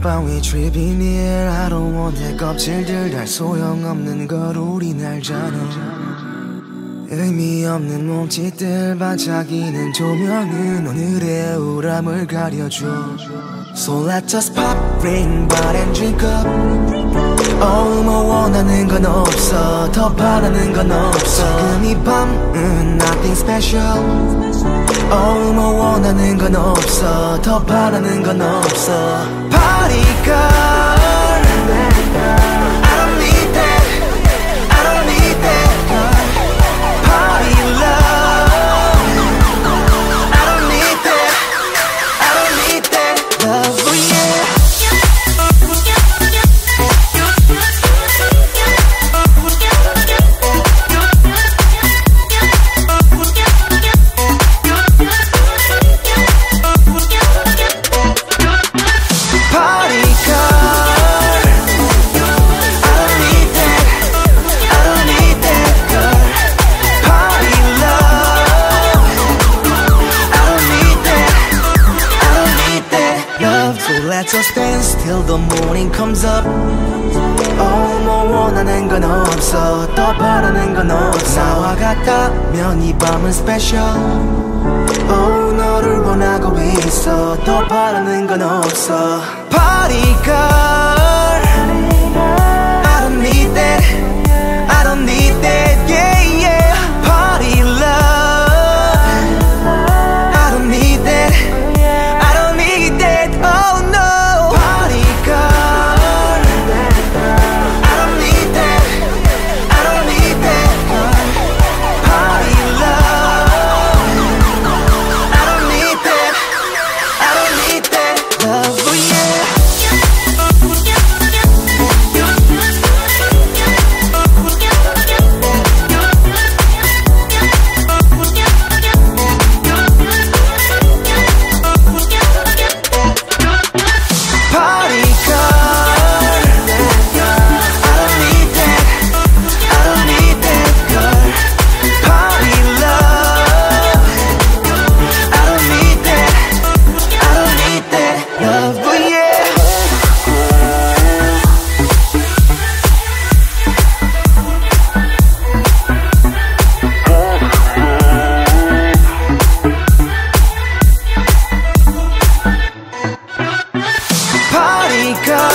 밤위 trip near I don't want that 껍질들 달 소용없는 걸 우린 알잖아 의미 없는 몸짓들 반짝이는 조명은 오늘의 우람을 가려줘 So let's just pop, ring, bar and drink up Oh 뭐 원하는 건 없어 더 바라는 건 없어 지금 이 밤은 nothing special Oh 뭐 원하는 건 없어 더 바라는 건 없어 I let's just dance till the morning comes up Oh 뭐 원하는 건 없어 더 바라는 건 없어 나와 같다면 이 밤은 special Oh 너를 원하고 있어 더 바라는 건 없어 girl wake up